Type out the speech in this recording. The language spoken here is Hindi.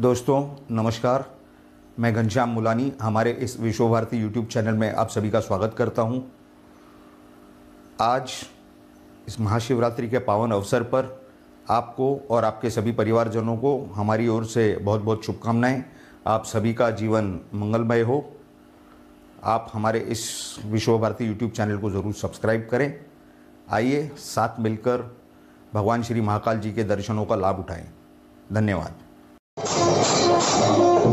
दोस्तों, नमस्कार। मैं घनश्याम मुलानी, हमारे इस विश्व भारती यूट्यूब चैनल में आप सभी का स्वागत करता हूँ। आज, इस महाशिवरात्रि के पावन अवसर पर आपको और आपके सभी परिवारजनों को हमारी ओर से बहुत बहुत शुभकामनाएँ। आप सभी का जीवन मंगलमय हो। आप हमारे इस विश्व भारती यूट्यूब चैनल को ज़रूर सब्सक्राइब करें। आइए साथ मिलकर भगवान श्री महाकाल जी के दर्शनों का लाभ उठाएँ। धन्यवाद। Música